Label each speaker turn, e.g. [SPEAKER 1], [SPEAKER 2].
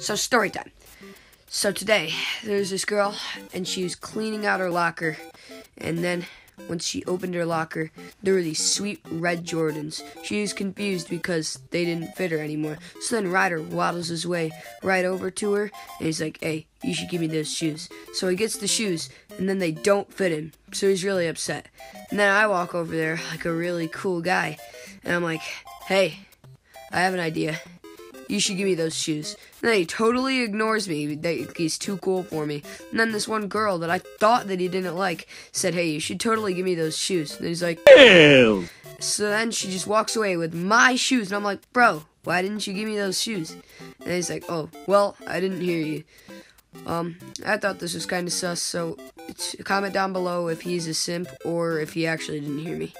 [SPEAKER 1] So, story time. So, today, there's this girl, and she was cleaning out her locker, and then once she opened her locker, there were these sweet red Jordans. She was confused because they didn't fit her anymore. So then Ryder waddles his way right over to her, and he's like, hey, you should give me those shoes. So he gets the shoes, and then they don't fit him. So he's really upset. And then I walk over there like a really cool guy, and I'm like, hey, I have an idea. You should give me those shoes. And then he totally ignores me. He's too cool for me. And then this one girl that I thought that he didn't like said, Hey, you should totally give me those shoes. And he's like, Ew. So then she just walks away with my shoes. And I'm like, Bro, why didn't you give me those shoes? And he's like, Oh, well, I didn't hear you. Um, I thought this was kind of sus, so comment down below if he's a simp or if he actually didn't hear me.